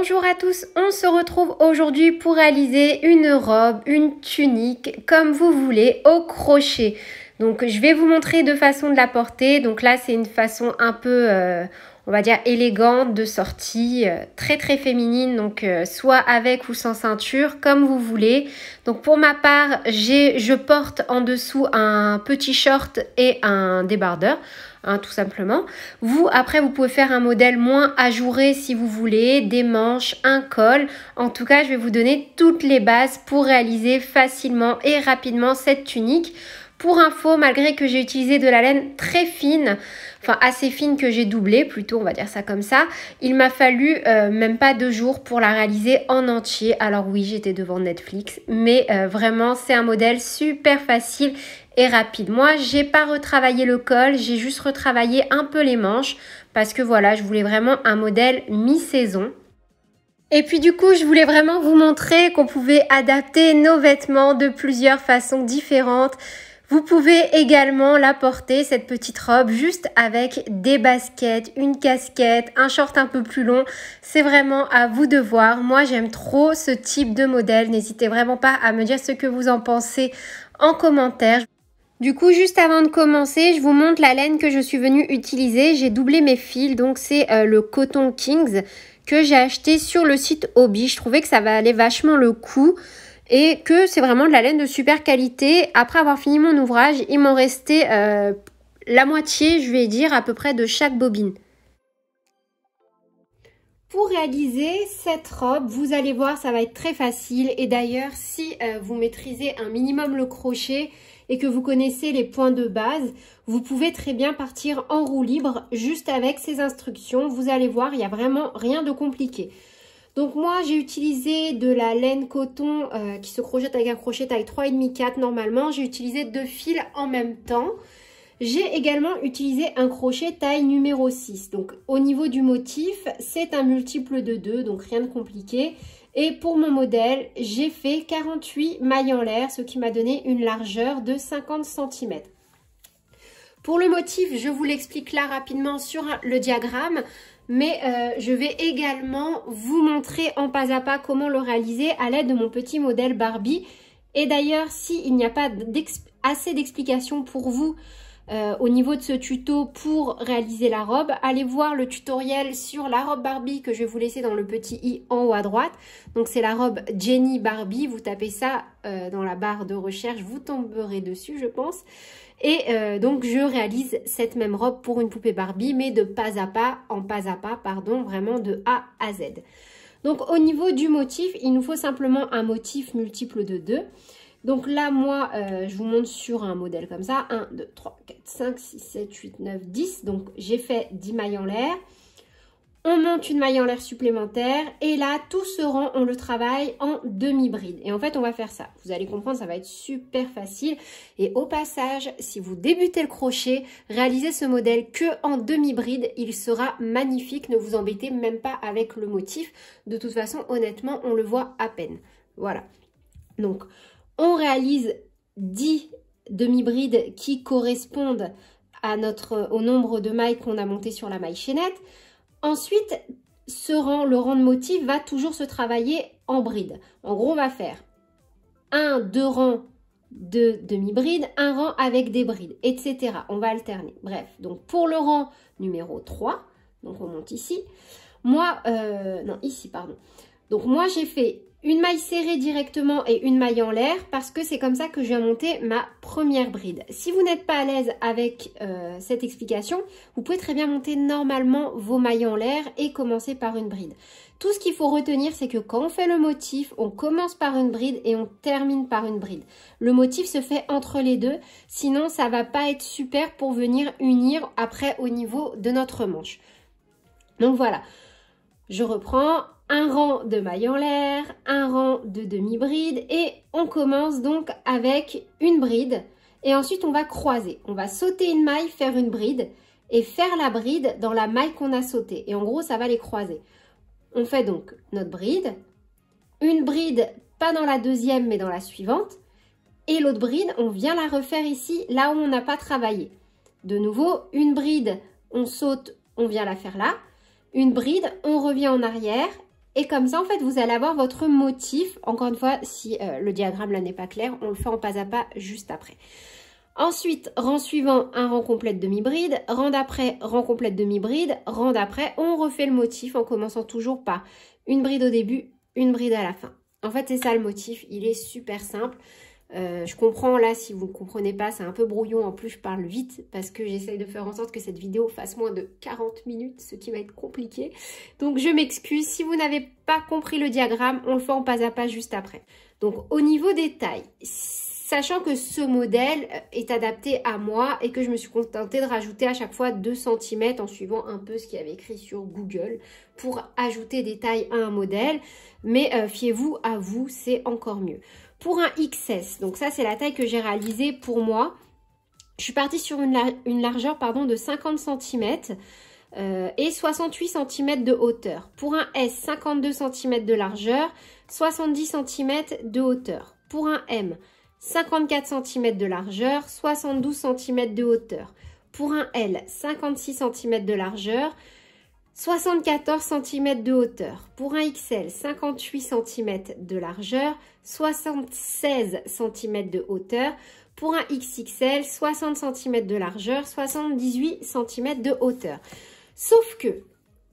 Bonjour à tous, on se retrouve aujourd'hui pour réaliser une robe, une tunique, comme vous voulez, au crochet. Donc je vais vous montrer deux façons de la porter. Donc là c'est une façon un peu, euh, on va dire, élégante de sortie, euh, très très féminine. Donc euh, soit avec ou sans ceinture, comme vous voulez. Donc pour ma part, je porte en dessous un petit short et un débardeur. Hein, tout simplement. Vous, après, vous pouvez faire un modèle moins ajouré si vous voulez, des manches, un col. En tout cas, je vais vous donner toutes les bases pour réaliser facilement et rapidement cette tunique. Pour info, malgré que j'ai utilisé de la laine très fine, enfin assez fine que j'ai doublée plutôt, on va dire ça comme ça, il m'a fallu euh, même pas deux jours pour la réaliser en entier. Alors oui, j'étais devant Netflix, mais euh, vraiment c'est un modèle super facile et rapide. Moi, j'ai pas retravaillé le col, j'ai juste retravaillé un peu les manches parce que voilà, je voulais vraiment un modèle mi-saison. Et puis du coup, je voulais vraiment vous montrer qu'on pouvait adapter nos vêtements de plusieurs façons différentes. Vous pouvez également la porter, cette petite robe, juste avec des baskets, une casquette, un short un peu plus long. C'est vraiment à vous de voir. Moi, j'aime trop ce type de modèle. N'hésitez vraiment pas à me dire ce que vous en pensez en commentaire. Du coup, juste avant de commencer, je vous montre la laine que je suis venue utiliser. J'ai doublé mes fils, donc c'est euh, le coton Kings que j'ai acheté sur le site Obi. Je trouvais que ça valait vachement le coup et que c'est vraiment de la laine de super qualité. Après avoir fini mon ouvrage, il m'en restait euh, la moitié, je vais dire, à peu près de chaque bobine. Pour réaliser cette robe, vous allez voir, ça va être très facile. Et d'ailleurs, si euh, vous maîtrisez un minimum le crochet, et que vous connaissez les points de base, vous pouvez très bien partir en roue libre juste avec ces instructions. Vous allez voir, il n'y a vraiment rien de compliqué. Donc moi, j'ai utilisé de la laine coton euh, qui se crochette avec un crochet taille 3,5-4 normalement. J'ai utilisé deux fils en même temps. J'ai également utilisé un crochet taille numéro 6. Donc au niveau du motif, c'est un multiple de 2, donc rien de compliqué. Et pour mon modèle, j'ai fait 48 mailles en l'air, ce qui m'a donné une largeur de 50 cm. Pour le motif, je vous l'explique là rapidement sur le diagramme, mais euh, je vais également vous montrer en pas à pas comment le réaliser à l'aide de mon petit modèle Barbie. Et d'ailleurs, s'il n'y a pas assez d'explications pour vous euh, au niveau de ce tuto pour réaliser la robe, allez voir le tutoriel sur la robe Barbie que je vais vous laisser dans le petit i en haut à droite. Donc c'est la robe Jenny Barbie, vous tapez ça euh, dans la barre de recherche, vous tomberez dessus je pense. Et euh, donc je réalise cette même robe pour une poupée Barbie, mais de pas à pas, en pas à pas, pardon, vraiment de A à Z. Donc au niveau du motif, il nous faut simplement un motif multiple de 2. Donc là, moi, euh, je vous montre sur un modèle comme ça. 1, 2, 3, 4, 5, 6, 7, 8, 9, 10. Donc j'ai fait 10 mailles en l'air. On monte une maille en l'air supplémentaire. Et là, tout ce rang, on le travaille en demi-bride. Et en fait, on va faire ça. Vous allez comprendre, ça va être super facile. Et au passage, si vous débutez le crochet, réalisez ce modèle que en demi-bride. Il sera magnifique. Ne vous embêtez même pas avec le motif. De toute façon, honnêtement, on le voit à peine. Voilà. Donc, on réalise 10 demi-brides qui correspondent au nombre de mailles qu'on a monté sur la maille chaînette. Ensuite, ce rang, le rang de motif va toujours se travailler en bride. En gros, on va faire un, deux rangs de demi-brides, un rang avec des brides, etc. On va alterner. Bref, donc pour le rang numéro 3, donc on monte ici. Moi, euh, non, ici, pardon. Donc moi, j'ai fait une maille serrée directement et une maille en l'air parce que c'est comme ça que je viens monter ma première bride. Si vous n'êtes pas à l'aise avec euh, cette explication, vous pouvez très bien monter normalement vos mailles en l'air et commencer par une bride. Tout ce qu'il faut retenir, c'est que quand on fait le motif, on commence par une bride et on termine par une bride. Le motif se fait entre les deux, sinon ça va pas être super pour venir unir après au niveau de notre manche. Donc voilà, je reprends un rang de mailles en l'air, un rang de demi-bride et on commence donc avec une bride et ensuite on va croiser. On va sauter une maille, faire une bride et faire la bride dans la maille qu'on a sautée. Et en gros, ça va les croiser. On fait donc notre bride, une bride pas dans la deuxième mais dans la suivante et l'autre bride, on vient la refaire ici, là où on n'a pas travaillé. De nouveau, une bride, on saute, on vient la faire là. Une bride, on revient en arrière Et comme ça, en fait, vous allez avoir votre motif. Encore une fois, si euh, le diagramme là n'est pas clair, on le fait en pas à pas juste après. Ensuite, rang suivant, un rang complète demi-bride. Rang d'après, rang complète demi-bride. Rang d'après, on refait le motif en commençant toujours par une bride au début, une bride à la fin. En fait, c'est ça le motif. Il est super simple. Euh, je comprends là, si vous ne comprenez pas, c'est un peu brouillon. En plus, je parle vite parce que j'essaye de faire en sorte que cette vidéo fasse moins de 40 minutes, ce qui va être compliqué. Donc, je m'excuse. Si vous n'avez pas compris le diagramme, on le fait en pas à pas juste après. Donc, au niveau des tailles, sachant que ce modèle est adapté à moi et que je me suis contentée de rajouter à chaque fois 2 cm en suivant un peu ce qu'il y avait écrit sur Google pour ajouter des tailles à un modèle. Mais euh, fiez-vous à vous, c'est encore mieux. Pour un XS, donc ça c'est la taille que j'ai réalisée pour moi. Je suis partie sur une, largeur pardon, de 50 cm euh, et 68 cm de hauteur. Pour un S, 52 cm de largeur, 70 cm de hauteur. Pour un M, 54 cm de largeur, 72 cm de hauteur. Pour un L, 56 cm de largeur, 74 cm de hauteur. Pour un XL, 58 cm de largeur, 76 cm de hauteur. Pour un XXL, 60 cm de largeur, 78 cm de hauteur. Sauf que,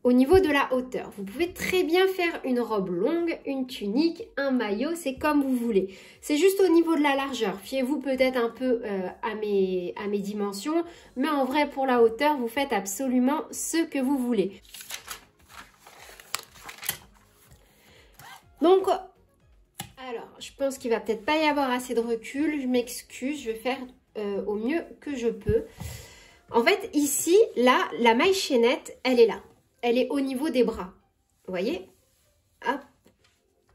au niveau de la hauteur, vous pouvez très bien faire une robe longue, une tunique, un maillot, c'est comme vous voulez. C'est juste au niveau de la largeur. Fiez-vous peut-être un peu euh, à, mes, à mes dimensions, mais en vrai, pour la hauteur, vous faites absolument ce que vous voulez. Donc, alors, je pense qu'il va peut-être pas y avoir assez de recul. Je m'excuse, je vais faire euh, au mieux que je peux. En fait, ici, là, la maille chaînette, elle est là. Elle est au niveau des bras. Vous voyez? Hop,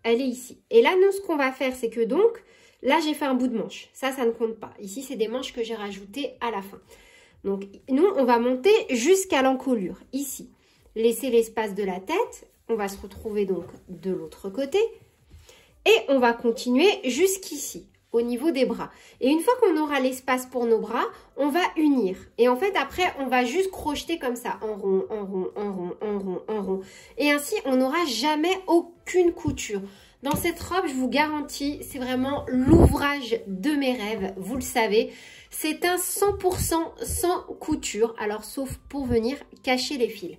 elle est ici. Et là, nous, ce qu'on va faire, c'est que donc, là, j'ai fait un bout de manche. Ça, ça ne compte pas. Ici, c'est des manches que j'ai rajoutées à la fin. Donc, nous, on va monter jusqu'à l'encolure, ici. Laissez l'espace de la tête on va se retrouver donc de l'autre côté. Et on va continuer jusqu'ici, au niveau des bras. Et une fois qu'on aura l'espace pour nos bras, on va unir. Et en fait, après, on va juste crocheter comme ça, en rond, en rond, en rond, en rond, en rond. Et ainsi, on n'aura jamais aucune couture. Dans cette robe, je vous garantis, c'est vraiment l'ouvrage de mes rêves, vous le savez. C'est un 100% sans couture, alors sauf pour venir cacher les fils.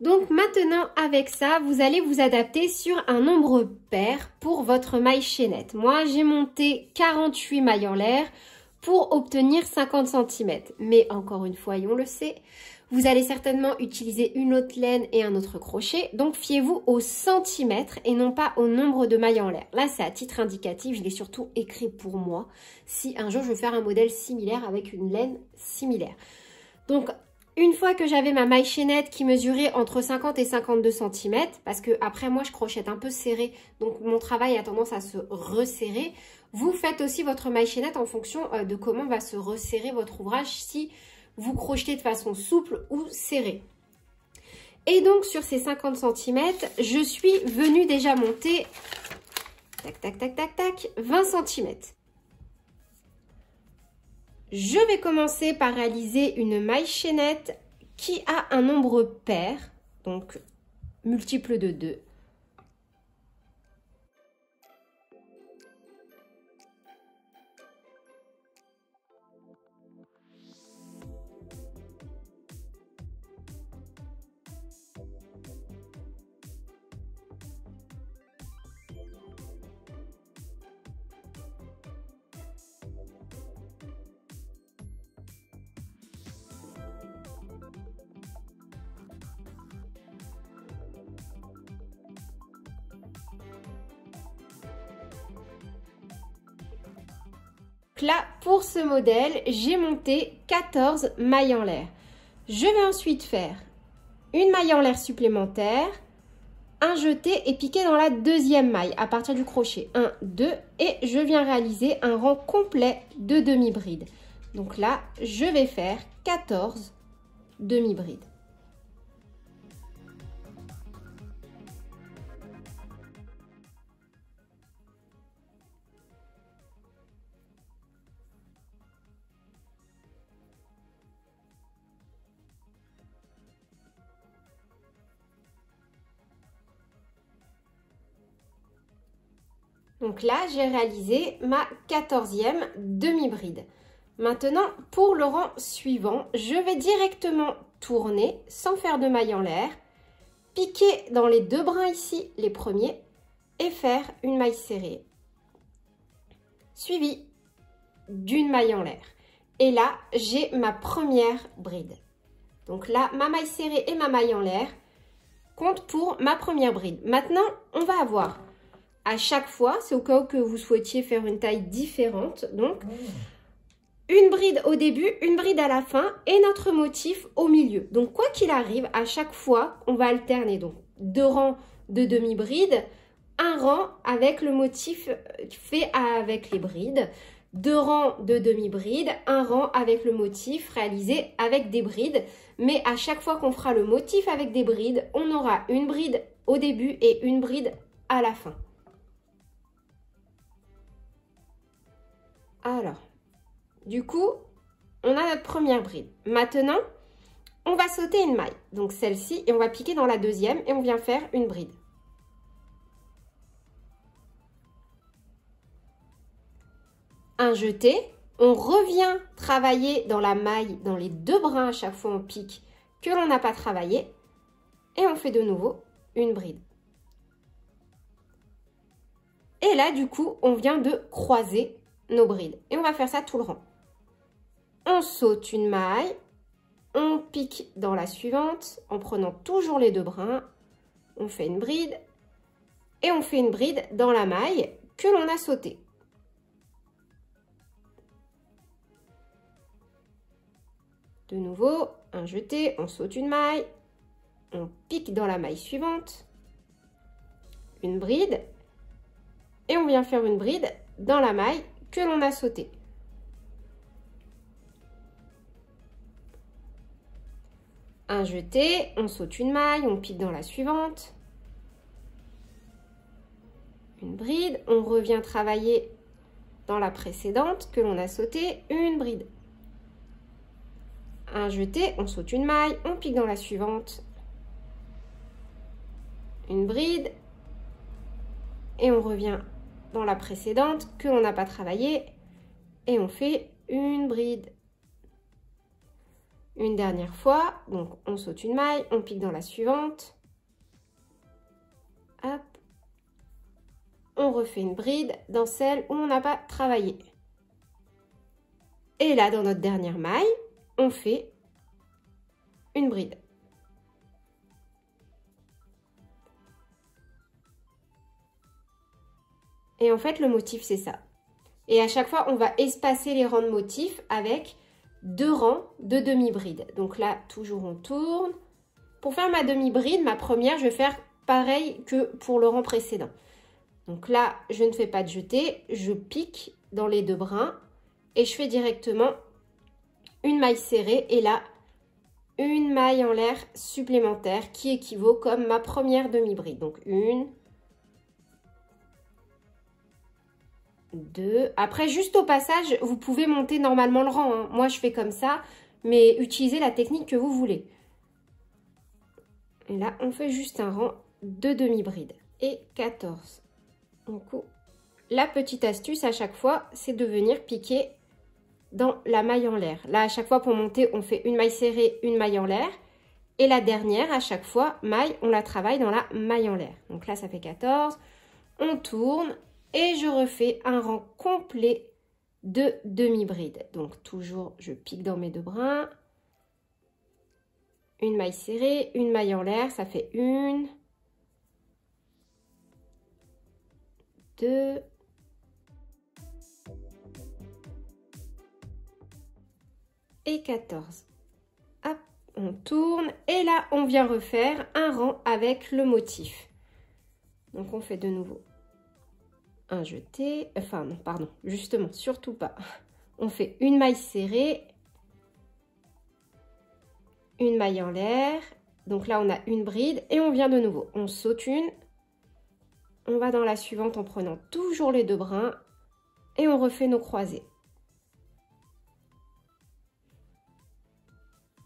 Donc maintenant avec ça, vous allez vous adapter sur un nombre pair pour votre maille chaînette. Moi j'ai monté 48 mailles en l'air pour obtenir 50 cm. Mais encore une fois, et on le sait, vous allez certainement utiliser une autre laine et un autre crochet. Donc fiez-vous au centimètre et non pas au nombre de mailles en l'air. Là c'est à titre indicatif, je l'ai surtout écrit pour moi. Si un jour je veux faire un modèle similaire avec une laine similaire. Donc une fois que j'avais ma maille chaînette qui mesurait entre 50 et 52 cm, parce que après moi je crochette un peu serré, donc mon travail a tendance à se resserrer, vous faites aussi votre maille chaînette en fonction euh, de comment va se resserrer votre ouvrage, si vous crochetez de façon souple ou serrée. Et donc sur ces 50 cm, je suis venue déjà monter, tac tac tac tac tac, 20 cm. Je vais commencer par réaliser une maille chaînette qui a un nombre pair, donc multiple de 2. Là, pour ce modèle, j'ai monté 14 mailles en l'air. Je vais ensuite faire une maille en l'air supplémentaire, un jeté et piquer dans la deuxième maille à partir du crochet. 1, 2 et je viens réaliser un rang complet de demi-bride. Donc là, je vais faire 14 demi-brides. Donc là, j'ai réalisé ma quatorzième demi-bride. Maintenant, pour le rang suivant, je vais directement tourner sans faire de maille en l'air, piquer dans les deux brins ici, les premiers, et faire une maille serrée, suivie d'une maille en l'air. Et là, j'ai ma première bride. Donc là, ma maille serrée et ma maille en l'air comptent pour ma première bride. Maintenant, on va avoir à chaque fois, c'est au cas où que vous souhaitiez faire une taille différente, donc une bride au début, une bride à la fin et notre motif au milieu. Donc quoi qu'il arrive, à chaque fois, on va alterner donc deux rangs de demi-bride, un rang avec le motif fait avec les brides, deux rangs de demi-bride, un rang avec le motif réalisé avec des brides. Mais à chaque fois qu'on fera le motif avec des brides, on aura une bride au début et une bride à la fin. Alors, du coup, on a notre première bride. Maintenant, on va sauter une maille. Donc celle-ci, et on va piquer dans la deuxième et on vient faire une bride. Un jeté. On revient travailler dans la maille, dans les deux brins à chaque fois on pique que l'on n'a pas travaillé. Et on fait de nouveau une bride. Et là, du coup, on vient de croiser nos brides. Et on va faire ça tout le rang. On saute une maille, on pique dans la suivante en prenant toujours les deux brins. On fait une bride et on fait une bride dans la maille que l'on a sautée. De nouveau, un jeté, on saute une maille, on pique dans la maille suivante, une bride, et on vient faire une bride dans la maille que l'on a sauté. Un jeté, on saute une maille, on pique dans la suivante. Une bride, on revient travailler dans la précédente que l'on a sauté, une bride. Un jeté, on saute une maille, on pique dans la suivante. Une bride. Et on revient la précédente que l'on n'a pas travaillé et on fait une bride. Une dernière fois, donc on saute une maille, on pique dans la suivante. Hop. On refait une bride dans celle où on n'a pas travaillé. Et là, dans notre dernière maille, on fait une bride. Et en fait, le motif, c'est ça. Et à chaque fois, on va espacer les rangs de motifs avec deux rangs de demi-bride. Donc là, toujours on tourne. Pour faire ma demi-bride, ma première, je vais faire pareil que pour le rang précédent. Donc là, je ne fais pas de jeté, je pique dans les deux brins et je fais directement une maille serrée et là, une maille en l'air supplémentaire qui équivaut comme ma première demi-bride. Donc une, deux. Après, juste au passage, vous pouvez monter normalement le rang. Hein. Moi, je fais comme ça, mais utilisez la technique que vous voulez. Là, on fait juste un rang de demi-bride. Et 14. Du coup, la petite astuce à chaque fois, c'est de venir piquer dans la maille en l'air. Là, à chaque fois pour monter, on fait une maille serrée, une maille en l'air. Et la dernière, à chaque fois, maille, on la travaille dans la maille en l'air. Donc là, ça fait 14. On tourne et je refais un rang complet de demi-bride. Donc toujours, je pique dans mes deux brins. Une maille serrée, une maille en l'air, ça fait une, deux, et 14. Hop, on tourne et là, on vient refaire un rang avec le motif. Donc, on fait de nouveau un jeté, enfin non, pardon, justement, surtout pas. On fait une maille serrée, une maille en l'air, donc là on a une bride et on vient de nouveau. On saute une, on va dans la suivante en prenant toujours les deux brins et on refait nos croisés.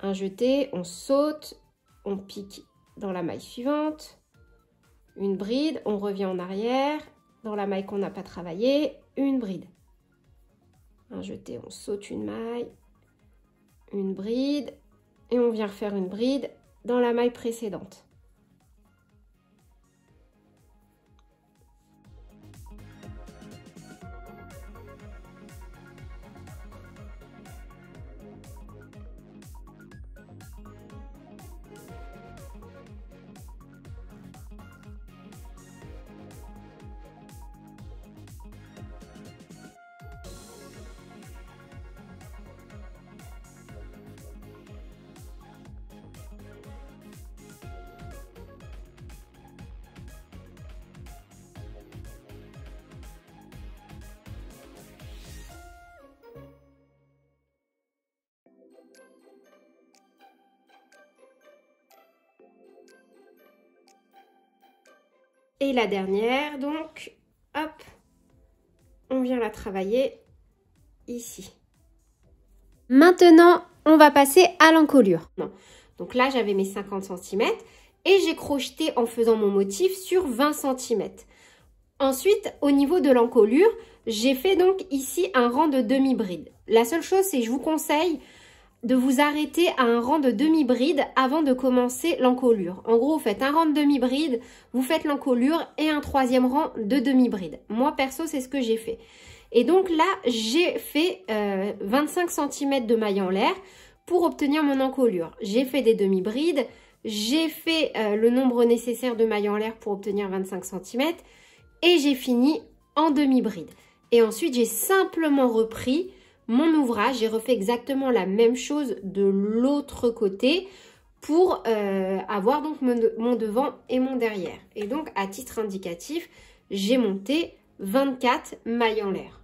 Un jeté, on saute, on pique dans la maille suivante, une bride, on revient en arrière, dans la maille qu'on n'a pas travaillé, une bride. Un jeté, on saute une maille, une bride, et on vient faire une bride dans la maille précédente. Et la dernière, donc, hop, on vient la travailler ici. Maintenant, on va passer à l'encolure. Donc là, j'avais mes 50 cm et j'ai crocheté en faisant mon motif sur 20 cm. Ensuite, au niveau de l'encolure, j'ai fait donc ici un rang de demi-bride. La seule chose, c'est que je vous conseille de vous arrêter à un rang de demi-bride avant de commencer l'encolure. En gros, vous faites un rang de demi-bride, vous faites l'encolure et un troisième rang de demi-bride. Moi, perso, c'est ce que j'ai fait. Et donc là, j'ai fait 25 euh, cm de maille en l'air pour obtenir mon encolure. J'ai fait des demi-brides, j'ai fait euh, le nombre nécessaire de mailles en l'air pour obtenir 25 cm et j'ai fini en demi-bride. Et ensuite, j'ai simplement repris mon ouvrage, j'ai refait exactement la même chose de l'autre côté pour euh, avoir donc mon, devant et mon derrière. Et donc, à titre indicatif, j'ai monté 24 mailles en l'air.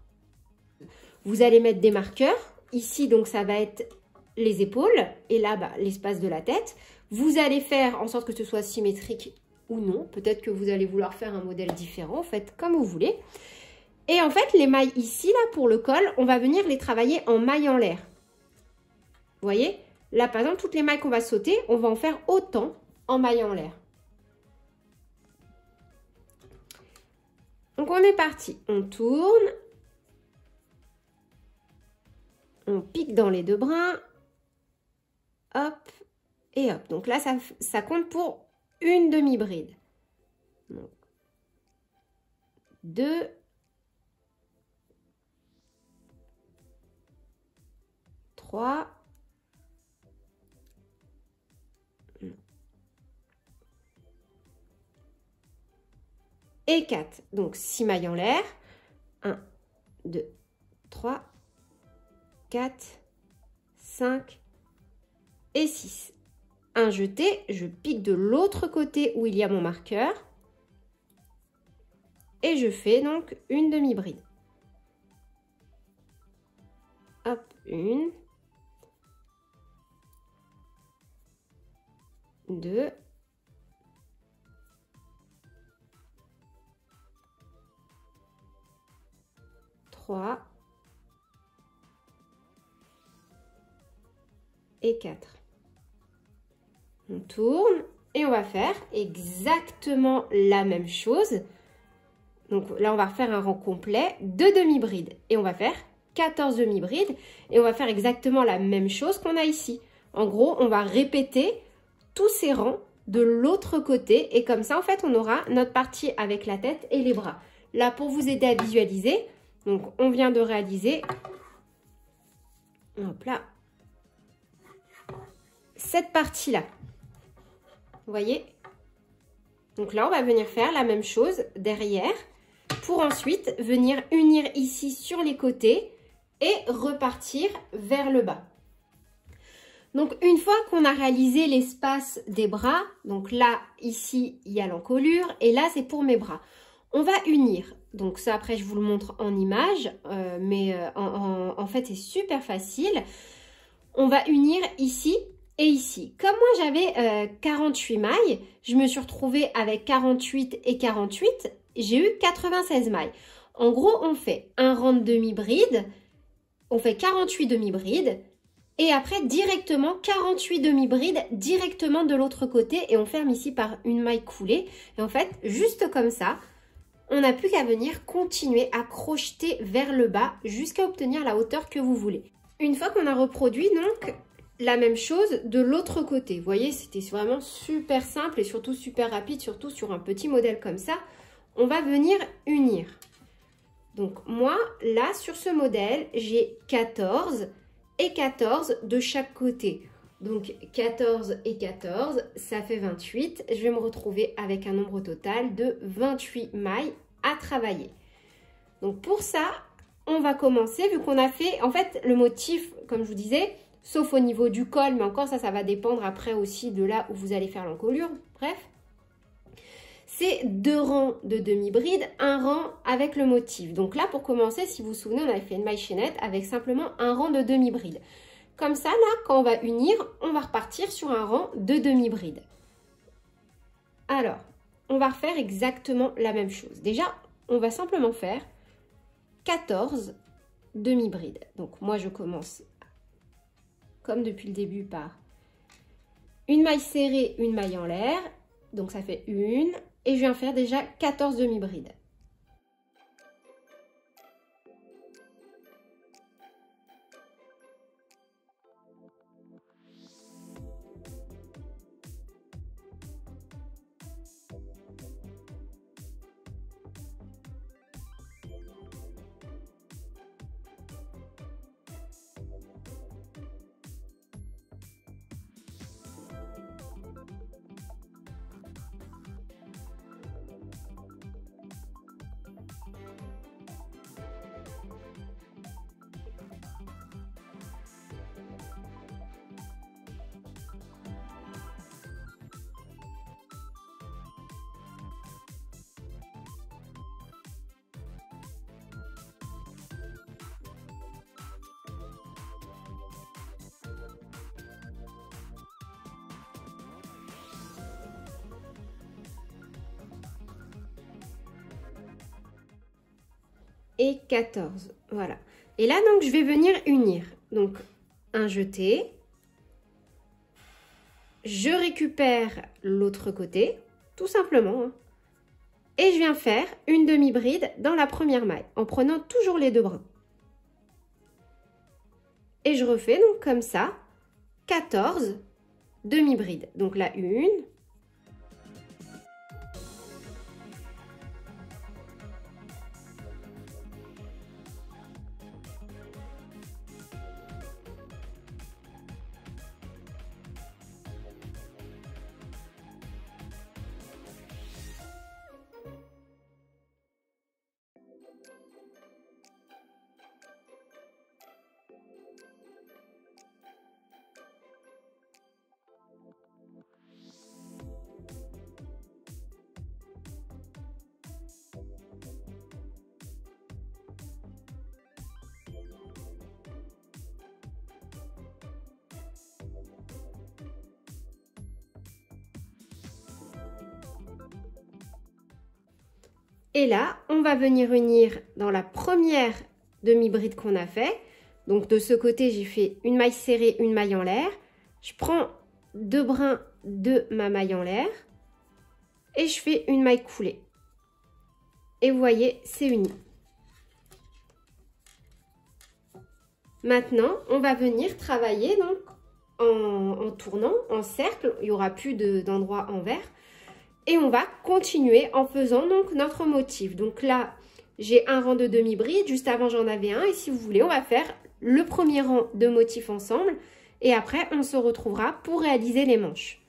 Vous allez mettre des marqueurs. Ici, donc, ça va être les épaules et là, bas l'espace de la tête. Vous allez faire en sorte que ce soit symétrique ou non. Peut-être que vous allez vouloir faire un modèle différent. Faites comme vous voulez. Et en fait, les mailles ici, là, pour le col, on va venir les travailler en mailles en l'air. Vous voyez? Là, par exemple, toutes les mailles qu'on va sauter, on va en faire autant en mailles en l'air. Donc, on est parti. On tourne. On pique dans les deux brins. Hop et hop. Donc là, ça, ça compte pour une demi-bride. Deux 3. Et 4. Donc 6 mailles en l'air. 1, 2, 3, 4, 5 et 6. Un jeté, je pique de l'autre côté où il y a mon marqueur. Et je fais donc une demi-bride. Hop, une. 2, 3 et 4. On tourne et on va faire exactement la même chose. Donc là, on va refaire un rang complet de demi-bride. Et on va faire 14 demi-brides. Et on va faire exactement la même chose qu'on a ici. En gros, on va répéter tous ces rangs de l'autre côté. Et comme ça, en fait, on aura notre partie avec la tête et les bras. Là, pour vous aider à visualiser, donc on vient de réaliser, hop là, cette partie-là. Vous voyez? Donc là, on va venir faire la même chose derrière pour ensuite venir unir ici sur les côtés et repartir vers le bas. Donc, une fois qu'on a réalisé l'espace des bras, donc là, ici, il y a l'encolure et là, c'est pour mes bras. On va unir. Donc ça, après, je vous le montre en image, euh, mais euh, en, fait, c'est super facile. On va unir ici et ici. Comme moi, j'avais 48 euh, mailles, je me suis retrouvée avec 48 et 48. J'ai eu 96 mailles. En gros, on fait un rang de demi-bride, on fait 48 demi-brides, et après, directement, 48 demi-brides directement de l'autre côté. Et on ferme ici par une maille coulée. Et en fait, juste comme ça, on n'a plus qu'à venir continuer à crocheter vers le bas jusqu'à obtenir la hauteur que vous voulez. Une fois qu'on a reproduit donc la même chose de l'autre côté. Vous voyez, c'était vraiment super simple et surtout super rapide, surtout sur un petit modèle comme ça. On va venir unir. Donc moi, là, sur ce modèle, j'ai 14 et 14 de chaque côté. Donc 14 et 14, ça fait 28. Je vais me retrouver avec un nombre total de 28 mailles à travailler. Donc pour ça, on va commencer, vu qu'on a fait, en fait, le motif, comme je vous disais, sauf au niveau du col, mais encore ça, ça va dépendre après aussi de là où vous allez faire l'encolure. Bref, c'est deux rangs de demi-bride, un rang avec le motif. Donc là, pour commencer, si vous vous souvenez, on avait fait une maille chaînette avec simplement un rang de demi-bride. Comme ça, là, quand on va unir, on va repartir sur un rang de demi-bride. Alors, on va refaire exactement la même chose. Déjà, on va simplement faire 14 demi-brides. Donc moi, je commence comme depuis le début par une maille serrée, une maille en l'air. Donc ça fait une. Et je viens faire déjà 14 demi-brides. Et 14. Voilà. Et là, donc, je vais venir unir. Donc, un jeté. Je récupère l'autre côté, tout simplement. Hein. Et je viens faire une demi-bride dans la première maille, en prenant toujours les deux brins. Et je refais donc comme ça 14 demi-brides. Donc là, une, Et là, on va venir unir dans la première demi-bride qu'on a fait. Donc de ce côté, j'ai fait une maille serrée, une maille en l'air. Je prends deux brins de ma maille en l'air et je fais une maille coulée. Et vous voyez, c'est uni. Maintenant, on va venir travailler donc en, tournant, en cercle. Il n'y aura plus d'endroit en vert. Et on va continuer en faisant donc notre motif. Donc là, j'ai un rang de demi-bride. Juste avant, j'en avais un. Et si vous voulez, on va faire le premier rang de motifs ensemble. Et après, on se retrouvera pour réaliser les manches.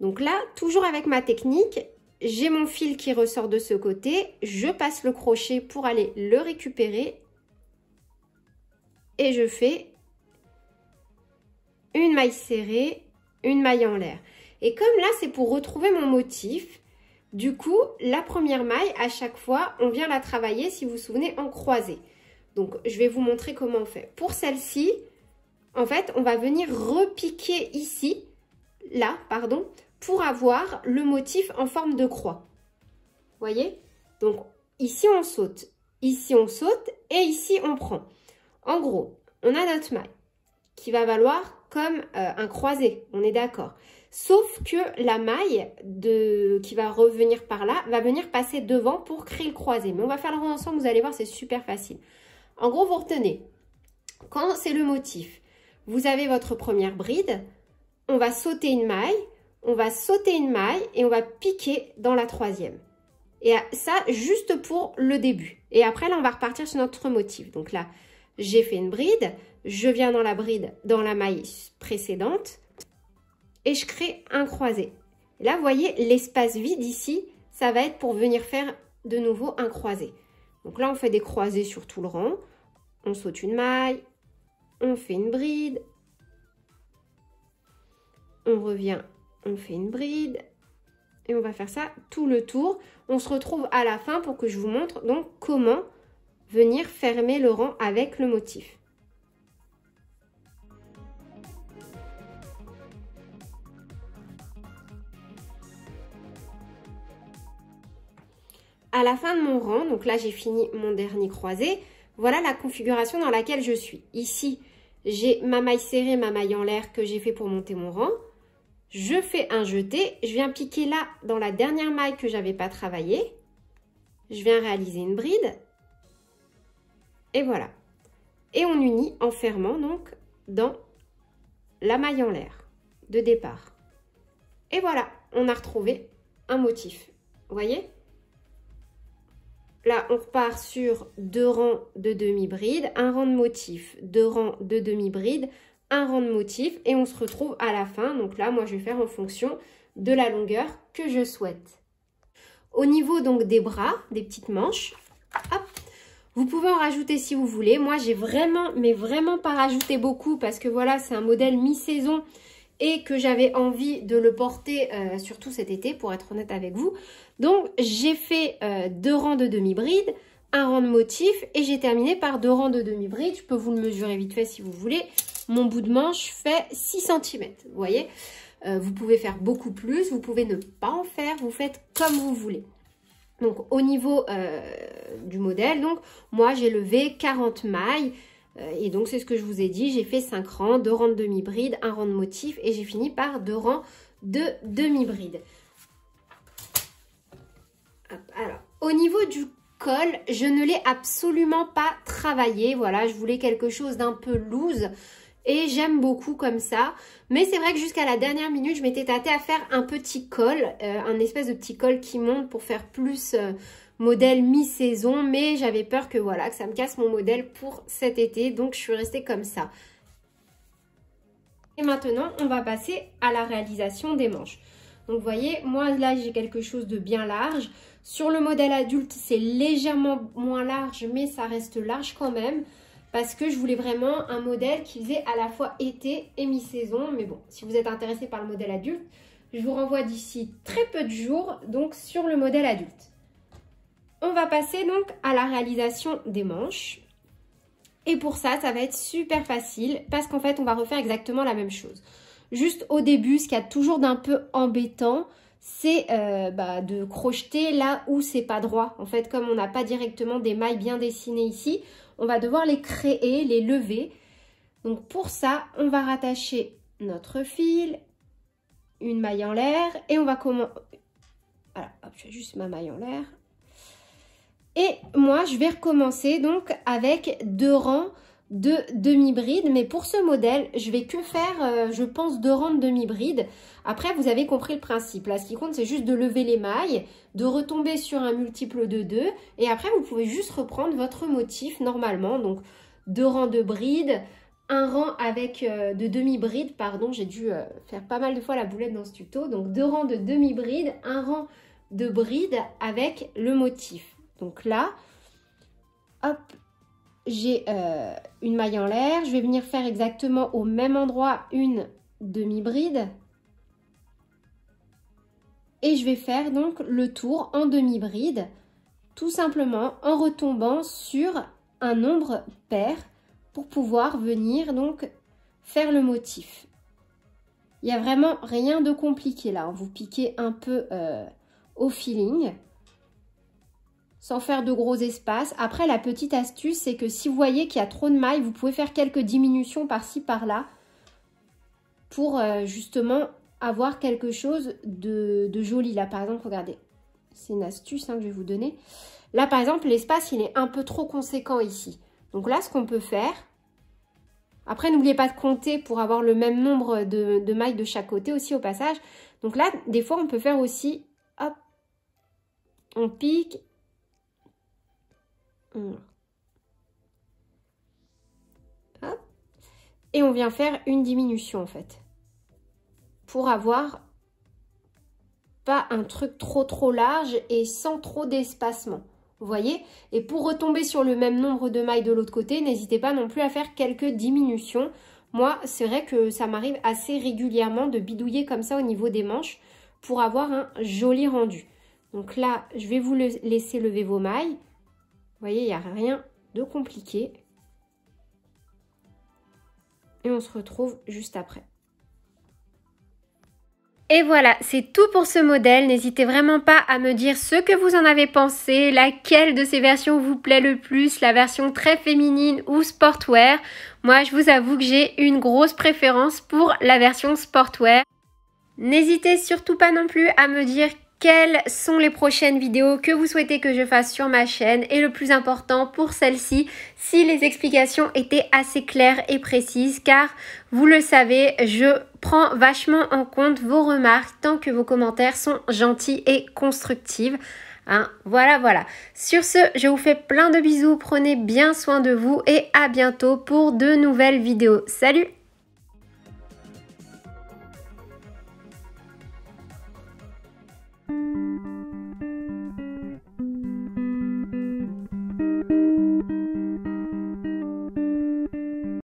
Donc là, toujours avec ma technique, j'ai mon fil qui ressort de ce côté. Je passe le crochet pour aller le récupérer. Et je fais une maille serrée, une maille en l'air. Et comme là, c'est pour retrouver mon motif, du coup, la première maille, à chaque fois, on vient la travailler, si vous vous souvenez, en croisée. Donc, je vais vous montrer comment on fait. Pour celle-ci, en fait, on va venir repiquer ici, là, pardon, pour avoir le motif en forme de croix. Voyez? Donc, ici, on saute. Ici, on saute et ici, on prend. En gros, on a notre maille qui va valoir comme euh, un croisé, on est d'accord. Sauf que la maille qui va revenir par là va venir passer devant pour créer le croisé. Mais on va faire le rond ensemble, vous allez voir, c'est super facile. En gros, vous retenez, quand c'est le motif, vous avez votre première bride, on va sauter une maille, on va sauter une maille et on va piquer dans la troisième. Et ça, juste pour le début. Et après, là, on va repartir sur notre motif. Donc là, j'ai fait une bride, je viens dans la bride, dans la maille précédente, et je crée un croisé. là, vous voyez, l'espace vide ici, ça va être pour venir faire de nouveau un croisé. Donc là, on fait des croisés sur tout le rang. On saute une maille, on fait une bride, on revient, on fait une bride, et on va faire ça tout le tour. On se retrouve à la fin pour que je vous montre donc comment venir fermer le rang avec le motif. À la fin de mon rang, donc là j'ai fini mon dernier croisé, voilà la configuration dans laquelle je suis. Ici, j'ai ma maille serrée, ma maille en l'air que j'ai fait pour monter mon rang. Je fais un jeté, je viens piquer là dans la dernière maille que j'avais pas travaillé. Je viens réaliser une bride. Et voilà. Et on unit en fermant donc dans la maille en l'air de départ. Et voilà, on a retrouvé un motif. Vous voyez? Là, on repart sur deux rangs de demi-bride, un rang de motif, deux rangs de demi-bride, un rang de motif et on se retrouve à la fin. Donc là, moi, je vais faire en fonction de la longueur que je souhaite. Au niveau donc des bras, des petites manches, vous pouvez en rajouter si vous voulez. Moi, j'ai vraiment, mais vraiment pas rajouté beaucoup parce que voilà, c'est un modèle mi-saison et que j'avais envie de le porter euh, surtout cet été, pour être honnête avec vous. Donc, j'ai fait euh, deux rangs de demi-bride, un rang de motif et j'ai terminé par deux rangs de demi-bride. Je peux vous le mesurer vite fait si vous voulez mon bout de manche fait 6 cm. Vous voyez euh, Vous pouvez faire beaucoup plus, vous pouvez ne pas en faire, vous faites comme vous voulez. Donc au niveau du modèle, donc moi j'ai levé 40 mailles et donc c'est ce que je vous ai dit, j'ai fait 5 rangs, 2 rangs de demi-bride, 1 rang de motif et j'ai fini par 2 rangs de demi-bride. Alors au niveau du col, je ne l'ai absolument pas travaillé, voilà, je voulais quelque chose d'un peu loose et j'aime beaucoup comme ça. Mais c'est vrai que jusqu'à la dernière minute, je m'étais tâtée à faire un petit col, euh, un espèce de petit col qui monte pour faire plus euh, modèle mi-saison. Mais j'avais peur que voilà, que ça me casse mon modèle pour cet été. Donc je suis restée comme ça. Et maintenant, on va passer à la réalisation des manches. Donc vous voyez, moi là j'ai quelque chose de bien large. Sur le modèle adulte, c'est légèrement moins large, mais ça reste large quand même parce que je voulais vraiment un modèle qui faisait à la fois été et mi-saison. Mais bon, si vous êtes intéressé par le modèle adulte, je vous renvoie d'ici très peu de jours donc sur le modèle adulte. On va passer donc à la réalisation des manches. Et pour ça, ça va être super facile parce qu'en fait, on va refaire exactement la même chose. Juste au début, ce qu'il y a toujours d'un peu embêtant, c'est euh, bah, de crocheter là où c'est pas droit. En fait, comme on n'a pas directement des mailles bien dessinées ici, on va devoir les créer, les lever. Donc pour ça, on va rattacher notre fil, une maille en l'air et on va comment voilà, hop, je fais juste ma maille en l'air. Et moi, je vais recommencer donc avec deux rangs de demi-bride. Mais pour ce modèle, je vais que faire, euh, je pense, deux rangs de demi-bride. Après, vous avez compris le principe. Là, ce qui compte, c'est juste de lever les mailles, de retomber sur un multiple de 2. Et après, vous pouvez juste reprendre votre motif normalement. Donc, deux rangs de bride, un rang avec euh, de demi-bride, pardon, j'ai dû euh, faire pas mal de fois la boulette dans ce tuto. Donc, deux rangs de demi-bride, un rang de bride avec le motif. Donc là, hop, j'ai euh, une maille en l'air. Je vais venir faire exactement au même endroit une demi-bride. Et je vais faire donc le tour en demi-bride, tout simplement en retombant sur un nombre pair pour pouvoir venir donc faire le motif. Il n'y a vraiment rien de compliqué là. Vous piquez un peu euh, au feeling sans faire de gros espaces. Après, la petite astuce, c'est que si vous voyez qu'il y a trop de mailles, vous pouvez faire quelques diminutions par-ci, par-là pour euh, justement avoir quelque chose de, joli. Là, par exemple, regardez, c'est une astuce hein, que je vais vous donner. Là, par exemple, l'espace, il est un peu trop conséquent ici. Donc là, ce qu'on peut faire, après, n'oubliez pas de compter pour avoir le même nombre de, mailles de chaque côté aussi au passage. Donc là, des fois, on peut faire aussi, hop, on pique. Hop. Et on vient faire une diminution en fait. Pour avoir pas un truc trop trop large et sans trop d'espacement. Vous voyez? Et pour retomber sur le même nombre de mailles de l'autre côté, n'hésitez pas non plus à faire quelques diminutions. Moi, c'est vrai que ça m'arrive assez régulièrement de bidouiller comme ça au niveau des manches pour avoir un joli rendu. Donc là, je vais vous laisser lever vos mailles. Voyez, il n'y a rien de compliqué. Et on se retrouve juste après. Et voilà, c'est tout pour ce modèle. N'hésitez vraiment pas à me dire ce que vous en avez pensé, laquelle de ces versions vous plaît le plus, la version très féminine ou sportwear. Moi, je vous avoue que j'ai une grosse préférence pour la version sportwear. N'hésitez surtout pas non plus à me dire quelles sont les prochaines vidéos que vous souhaitez que je fasse sur ma chaîne et le plus important pour celle-ci, si les explications étaient assez claires et précises car vous le savez, je prends vachement en compte vos remarques tant que vos commentaires sont gentils et constructifs. Hein, voilà, voilà. Sur ce, je vous fais plein de bisous, prenez bien soin de vous et à bientôt pour de nouvelles vidéos. Salut